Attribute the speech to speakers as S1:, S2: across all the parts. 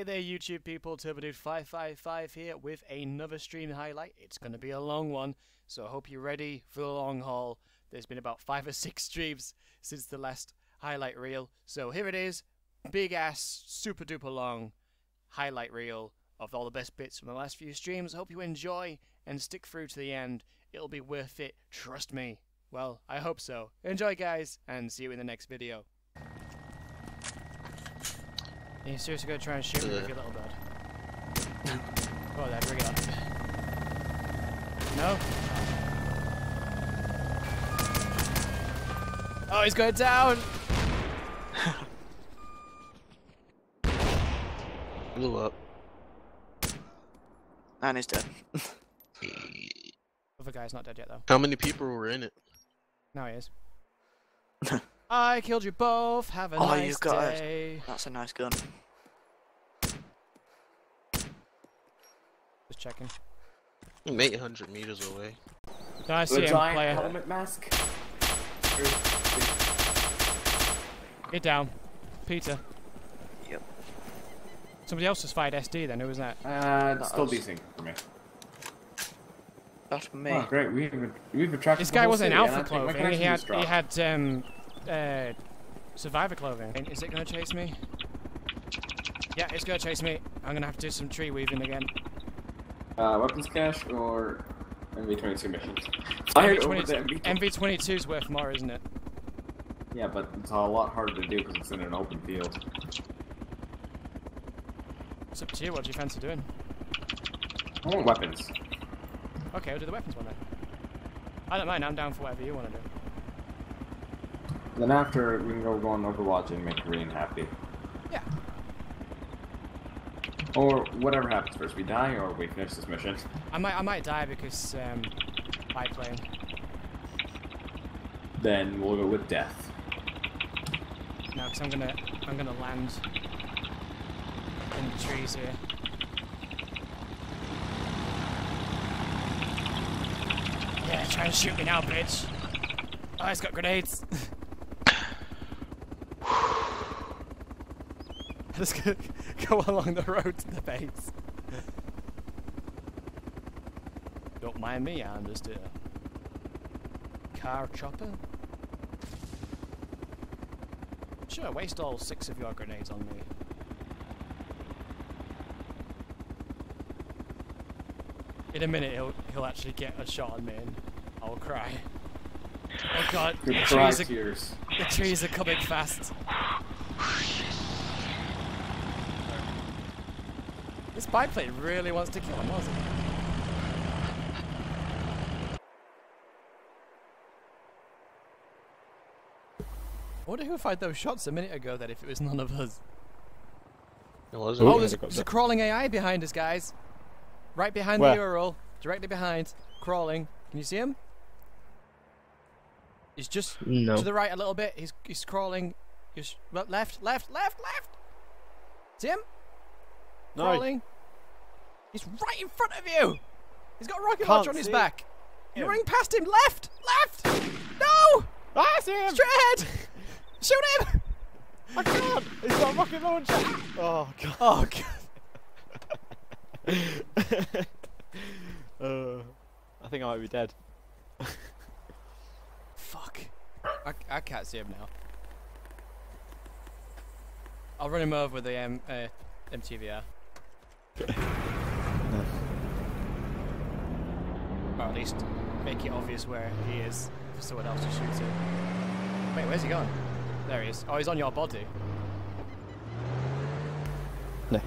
S1: Hey there, YouTube people. TurboDude555 here with another stream highlight. It's going to be a long one, so I hope you're ready for the long haul. There's been about five or six streams since the last highlight reel, so here it is. Big ass, super duper long highlight reel of all the best bits from the last few streams. Hope you enjoy and stick through to the end. It'll be worth it, trust me. Well, I hope so. Enjoy, guys, and see you in the next video. Are you seriously gonna try and shoot me with your little bird? Go on then, bring it up. No? Oh, he's going down!
S2: Blew up.
S3: And he's dead.
S1: Other guy's not dead yet, though.
S2: How many people were in it?
S1: Now he is. I killed you both. Have a
S3: Oh,
S1: nice
S3: you got it.
S1: day.
S3: That's a nice gun.
S1: Just checking.
S2: I'm 800 meters away.
S1: Did I see
S4: The
S1: him,
S4: giant
S1: player?
S4: helmet mask.
S1: Get down. Peter.
S3: Yep.
S1: Somebody else just fired SD then. Who was that?
S4: Uh,
S3: That
S4: still
S3: was-
S4: decent for me.
S3: That's me.
S4: Oh, great. We, we've, we've attracted
S1: This guy wasn't in
S4: city, and
S1: alpha
S4: I
S1: clothing. He had he had um uh survivor clothing. Is it gonna chase me? Yeah, it's gonna chase me. I'm gonna have to do some tree weaving again.
S4: Uh, weapons cache or MV22 missions? Fired over the MV.
S1: MV22 is worth more, isn't it?
S4: Yeah, but it's a lot harder to do because it's in an open field.
S1: It's up to you. What do you fancy doing?
S4: I want weapons.
S1: Okay, I'll do the weapons one then. I don't mind. I'm down for whatever you want to do.
S4: Then after, we can go go on Overwatch and make Korean happy.
S1: Yeah.
S4: Or whatever happens first, we die or we finish this mission.
S1: I might I might die because um biplane.
S4: Then we'll go with death.
S1: No, because I'm gonna I'm gonna land in the trees here. Yeah, try and shoot me now, bitch. Oh, it's got grenades. Go, go along the road to the base. Don't mind me, I'm just a Car chopper? Sure, waste all six of your grenades on me. In a minute, he'll he'll actually get a shot on me, and I'll cry. Oh god, the trees, are, the trees are coming fast. This biplane really wants to kill him, doesn't it? I wonder who fired those shots a minute ago then if it was none of us.
S2: It wasn't.
S1: Oh, there's, there's a crawling AI behind us, guys. Right behind
S5: Where?
S1: the Ural. Directly behind. Crawling. Can you see him? He's just
S2: no.
S1: to the right a little bit. He's he's crawling. He's left, left, left, left. See him?
S5: No.
S1: Crawling. He's right in front of you. He's got a rocket
S5: Can't
S1: launcher on his back. You're running past him. Left, left. No!
S5: I see him!
S1: Straight ahead. Shoot him.
S5: I can't! He's got a rocket launcher! Oh, God.
S1: Oh god.
S5: Uh, I think I might be dead.
S1: Fuck. I, I can't see him now. I'll run him over with the um, uh, MTVR. Or at least make it obvious where he is for someone else to shoot him. Wait, where's he going? There he is. Oh, he's on your body.
S5: No.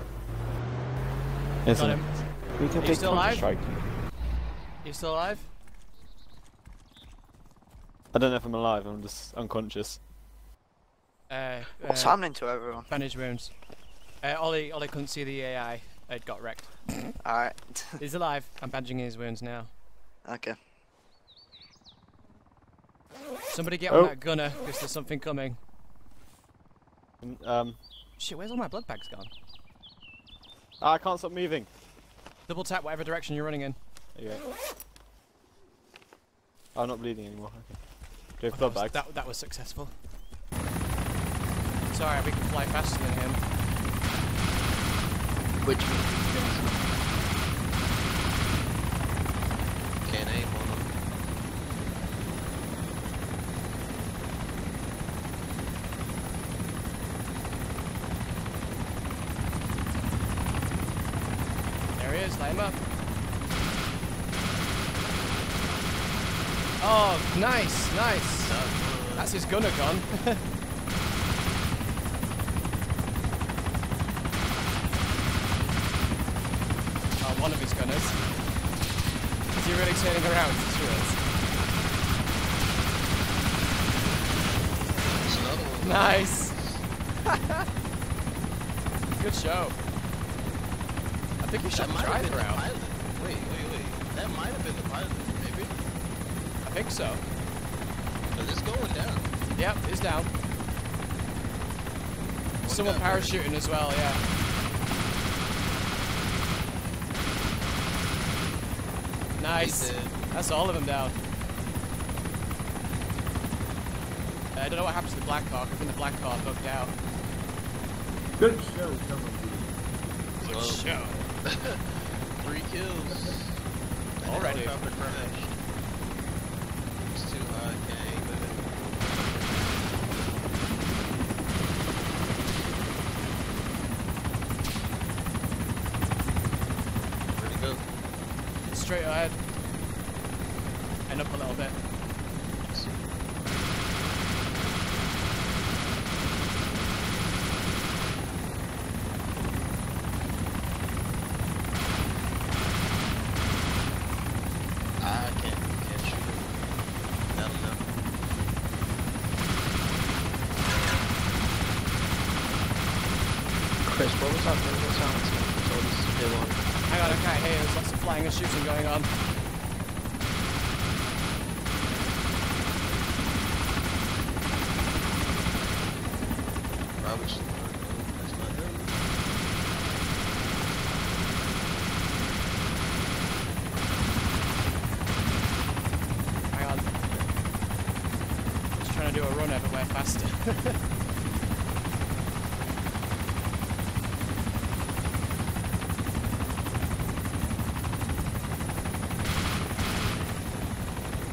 S5: Isn't it?
S1: him.
S5: We can
S1: you
S5: take
S1: still alive?
S5: Counter-Strike.
S1: You still alive?
S5: I don't know if I'm alive, I'm just unconscious.
S1: Uh,
S3: What's
S1: uh,
S3: happening to everyone?
S1: Bandage wounds. Uh, Ollie, Ollie couldn't see the AI. It got wrecked.
S3: Alright.
S1: He's alive. I'm bandaging his wounds now.
S3: okay.
S1: Somebody get
S5: Oh.
S1: on that gunner, because there's something coming.
S5: Um,
S1: Shit, where's all my blood bags gone?
S5: ah, I can't stop moving.
S1: Double tap whatever direction you're running in.
S5: There you go. Oh, I'm not bleeding anymore. Okay. Do you have
S1: Oh,
S5: blood
S1: that, was,
S5: bags?
S1: that, that was successful. Sorry, we can fly faster than him.
S3: Which
S2: Can't aim on them.
S1: There he is, light up. Oh, nice, nice. That's his gunner gun. oh, one of his gunners. Is he really turning around? He sure is.
S2: There's another one.
S1: Nice. Good show. I think you should
S2: That might have
S1: try
S2: been
S1: the
S2: the
S1: round.
S2: pilot. Wait, wait, wait. That might have been the pilot, maybe.
S1: I think so.
S2: Cause it's going down.
S1: Yep, it's down. Someone parachuting as well, yeah. Nice. That's all of them down. Uh, I don't know what happens to the Black car, I think the Black Hawk hooked out.
S4: Good show, someone.
S1: Good
S2: Well,
S1: show.
S2: Three kills. The
S1: Already.
S2: helicopter crashed. It's too high, can't aim at it. Where'd he go?
S1: Straight ahead. And up a little bit.
S2: I can't, can't. I don't know.
S3: Chris, what was that movement sound? So this is still on.
S1: Hang on, can't hear. There's lots of flying and shooting going on.
S2: Robertson. That's not him.
S1: Hang on. Just trying to do a run everywhere faster.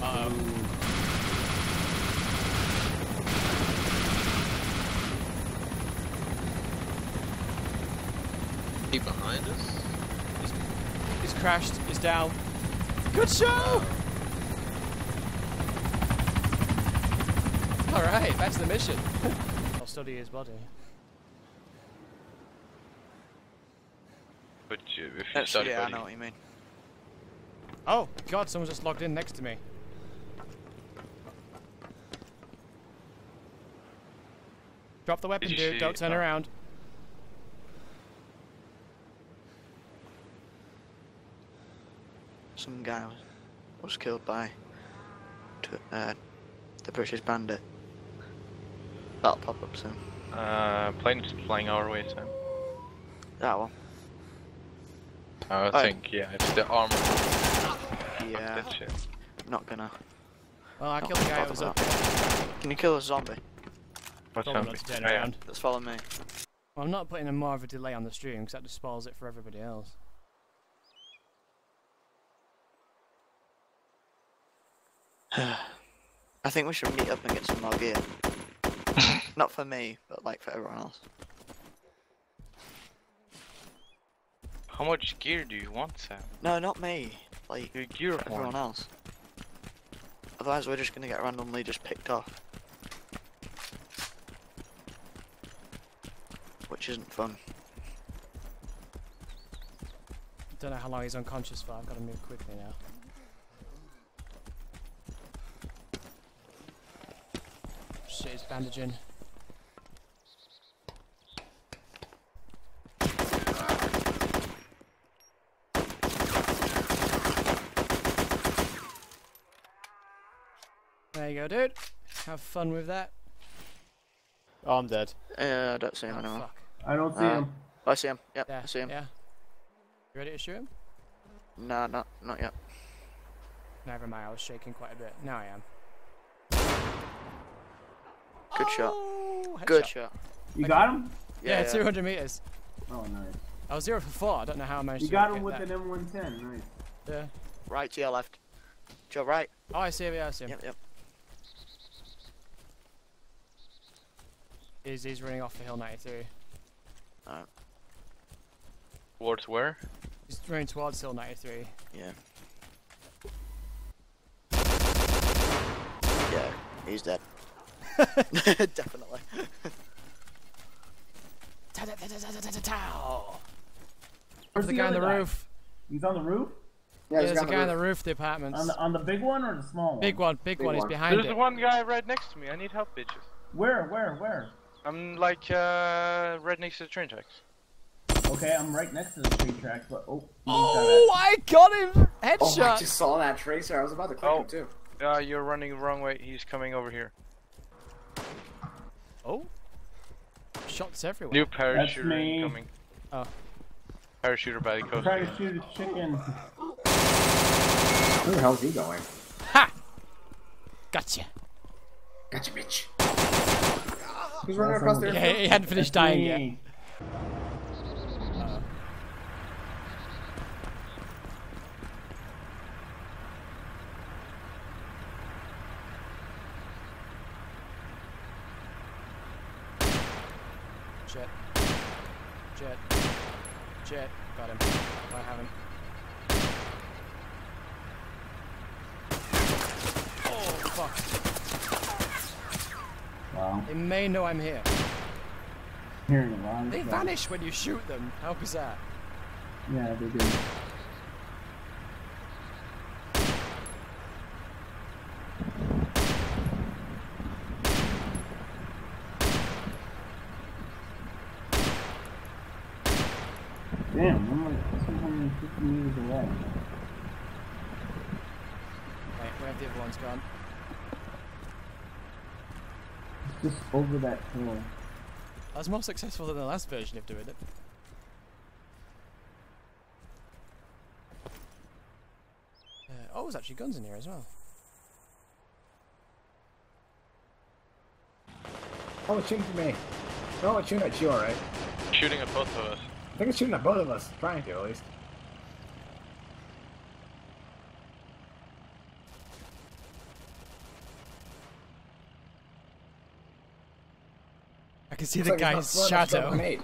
S1: Uh-oh.
S2: He behind us?
S1: He's crashed. He's down. Good show! Alright, back to the mission. I'll study his body.
S6: But you, if you
S3: That's,
S6: study
S3: yeah, I know what you mean.
S1: Oh, God, someone just logged in next to me. Drop the weapon, dude. Don't turn
S6: oh.
S1: around.
S3: Some guy was, was killed by t- uh, the British bandit. That'll pop up soon.
S6: uh, plane flying our way, so
S3: That one.
S6: I
S3: Oh.
S6: think yeah, it's the armor.
S3: Yeah,
S6: That shit.
S3: not gonna.
S1: Well, I
S3: not
S1: killed the guy that was up there.
S3: Can you kill a zombie?
S6: What's
S1: Told him
S6: happening?
S1: not to turn
S6: Oh,
S1: around.
S3: Let's follow me.
S1: Well, I'm not putting a more of a delay on the stream because that just spoils it for everybody else.
S3: I think we should meet up and get some more gear. not for me, but like for everyone else.
S6: How much gear do you want, Sam?
S3: No, not me. Like
S6: Your gear
S3: for everyone else. Otherwise, we're just gonna get randomly just picked off. Which isn't fun.
S1: Don't know how long he's unconscious for. I've got to move quickly now. Shit, he's bandaging. There you go, dude. Have fun with that.
S5: Oh, I'm dead.
S3: Uh, I don't see him
S1: Oh,
S3: anymore.
S1: fuck.
S4: I don't see
S3: Uh,
S4: him.
S3: I see him. Yep,
S1: Yeah,
S3: I see him.
S1: yeah. You ready to shoot him?
S3: Nah, not not yet.
S1: Never mind, I was shaking quite a bit. Now I am.
S3: Good shot.
S1: Oh,
S3: Good shot.
S4: You got him?
S1: Yeah, 200 meters.
S4: Oh, nice.
S1: I was zero for four. I don't know how I managed
S7: You
S1: to
S7: got him with
S1: that.
S7: an M110. Nice.
S1: Yeah.
S3: Right to your left. To your right.
S1: Oh, I see him. Yeah, I see him.
S3: Yep, yep.
S1: He's, he's running off the hill 93.
S6: Towards where?
S1: He's running towards hill 93.
S3: Yeah. Yeah, he's dead. Definitely.
S7: Where's
S1: There's the guy on the
S7: other
S1: roof.
S7: He's on the roof.
S4: Yeah,
S1: Yeah,
S4: he's
S1: there's a guy on
S4: the
S1: the roof of the apartments.
S7: On the on the big one or the small one?
S1: Big one, big,
S4: Big
S1: one. He's
S4: one.
S1: behind
S6: There's
S1: it.
S6: one guy right next to me. I need help, bitches.
S7: Where? Where? Where?
S6: I'm like uh, right next to the train tracks.
S7: Okay, I'm right next to the train tracks, but oh.
S1: Oh, I got him! Headshot!
S4: Oh, I just saw that tracer. I was about to click
S6: Oh.
S4: him too.
S6: Uh, you're running the wrong way. He's coming over here.
S1: Oh. Shots everywhere.
S6: New parachuter
S7: me.
S6: incoming.
S1: Oh.
S6: Parachuter by the coast.
S7: trying to shoot a chicken.
S4: Where the hell's he going?
S1: Ha! Gotcha.
S4: Gotcha, bitch. He's running across there.
S1: Yeah, he hadn't finished dying yet.
S7: Me.
S1: Jet. Jet. Jet. Got him. I haven't. Oh, fuck.
S7: Wow.
S1: They may know I'm here.
S7: Hearing a lot.
S1: They vanish when you shoot them. How bizarre.
S7: Yeah, they do. Damn, I'm like 250 meters away.
S1: Right, where have the other ones gone?
S7: It's just over that hill.
S1: I was more successful than the last version of doing it. Uh, oh, there's actually guns in here as well.
S4: Oh, it's shooting at me. No, it's shooting at you, alright.
S6: Shooting at both of us.
S4: I think it's shooting at both of us. Trying to, at least.
S1: Can see
S4: Looks
S1: the
S4: like
S1: guy's
S4: not throwing
S1: shadow.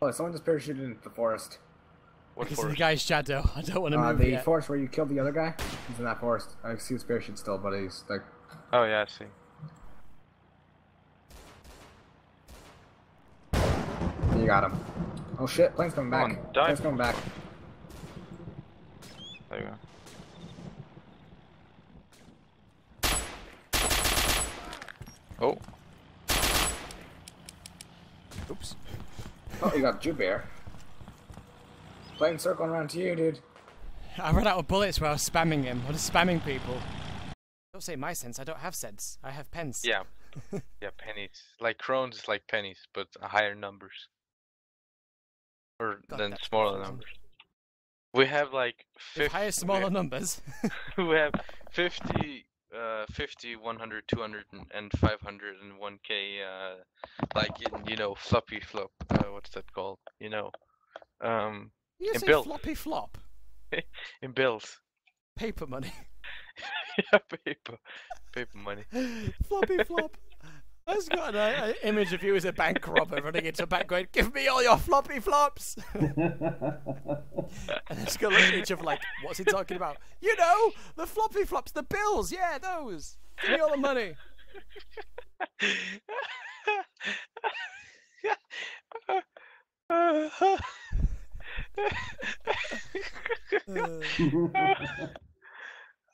S4: Oh, someone just parachuted into the forest.
S1: I
S6: What
S1: can see the guy's shadow. I don't want to
S4: Uh,
S1: move
S4: the
S1: yet.
S4: forest where you killed the other guy? He's in that forest. I see his parachute still, but he's like.
S6: Oh yeah, I see.
S4: You got him. Oh shit, plane's coming back.
S6: On.
S4: Plane's coming back.
S6: There you go. Oh,
S1: Oops.
S4: Oh, you got Jubear. Plane circling around to you, dude.
S1: I ran out of bullets while I was spamming him. I was spamming people. Don't say my sense. I don't have sense. I have pence.
S6: yeah. yeah, pennies. Like crones is like pennies, but higher numbers. Or
S1: God,
S6: than smaller
S1: confusing.
S6: numbers. We have like
S1: With
S6: 50.
S1: higher, smaller numbers.
S6: we have 50, uh, 50, 100, 200, and- and 500 and 1k, uh, like, in, you know, floppy flop. Uh, what's that called? You know, um,
S1: you
S6: In
S1: say
S6: build.
S1: floppy flop.
S6: in bills.
S1: Paper money.
S6: yeah, paper, paper money.
S1: floppy flop. I just got an uh, image of you as a bank robber running into a bank going, Give me all your floppy flops! and I just got to image of like, What's he talking about? You know, the floppy flops, the bills, yeah, those. Give me all the money.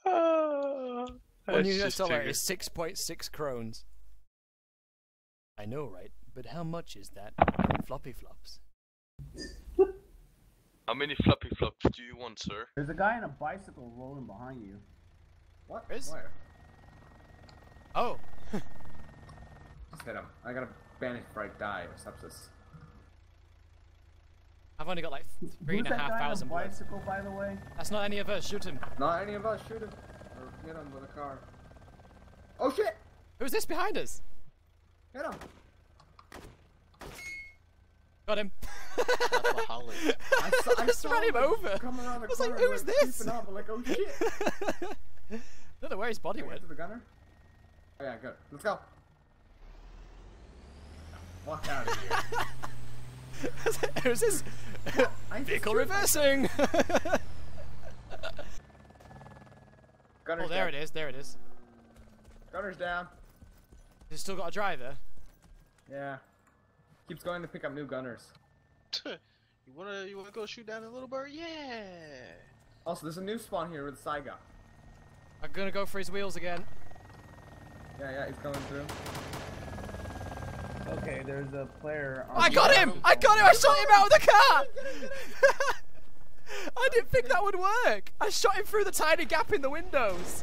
S1: Uh, One
S6: That's
S1: US dollar is 6.6 crones. I know, right? But how much is that in floppy flops?
S6: How many floppy flops do you want, sir?
S7: There's a guy on a bicycle rolling behind you.
S4: What?
S1: Is-
S4: Where?
S1: Oh,
S4: Just hit him. I got a bandage before I die of sepsis.
S1: I've only got like three
S7: Who's
S1: and a
S7: that
S1: half
S7: guy on a
S1: thousand bullets.
S7: bicycle, by the way?
S1: That's not any of us. Shoot him.
S4: Not any of us shoot him. Or hit him with a car. Oh shit!
S1: Who's this behind us?
S4: Hit him!
S1: Got him.
S2: That's a
S4: I saw, I
S1: just
S4: saw
S1: ran him over.
S4: Coming around the
S1: I was like, "Who's
S4: like,
S1: this?"
S4: creeping Up, I'm like, oh shit.
S1: Don't know where his body
S4: Can
S1: went.
S4: to the gunner? Oh yeah, good. Let's go. Walk out of here.
S1: Who's this?
S4: I just
S1: Vehicle reversing.
S4: Gunner's
S1: oh, there
S4: down.
S1: it is. There it is.
S4: Gunner's down.
S1: He's still got a driver.
S4: Yeah. Keeps going to pick up new gunners.
S2: you wanna you wanna go shoot down a little bird? Yeah.
S4: Also, there's a new spawn here with Saiga.
S1: I'm gonna go for his wheels again.
S4: Yeah, yeah, he's coming through.
S7: Okay, there's a player. On
S1: I got him! I got him! I shot him out of the car! I didn't think that would work! I shot him through the tiny gap in the windows!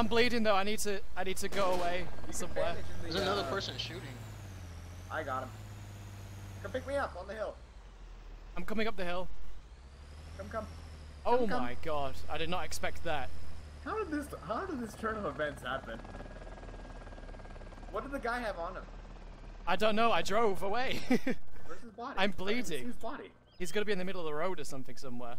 S1: I'm bleeding though, I need to I need to go away
S4: You
S1: somewhere.
S4: the,
S2: There's another
S4: uh,
S2: person shooting.
S4: I got him. Come pick me up on the hill.
S1: I'm coming up the hill.
S4: Come, come.
S1: Oh
S4: Come, come.
S1: my god, I did not expect that.
S4: How did this? How did this turn of events happen? What did the guy have on him?
S1: I don't know, I drove away.
S4: Where's his body?
S1: I'm
S4: I didn't
S1: bleeding.
S4: His body.
S1: He's gonna be in the middle of the road or something somewhere.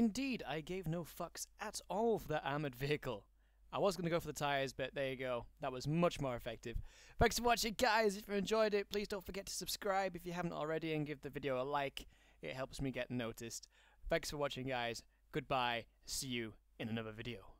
S1: Indeed, I gave no fucks at all for that armored vehicle. I was going to go for the tyres, but there you go. That was much more effective. Thanks for watching, guys. If you enjoyed it, please don't forget to subscribe if you haven't already and give the video a like. It helps me get noticed. Thanks for watching, guys. Goodbye. See you in another video.